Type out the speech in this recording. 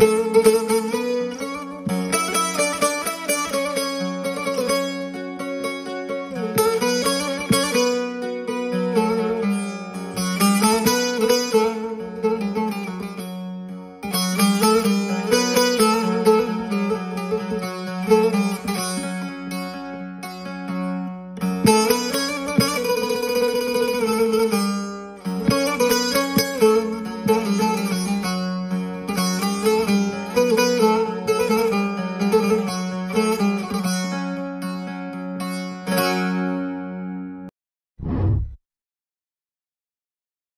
Música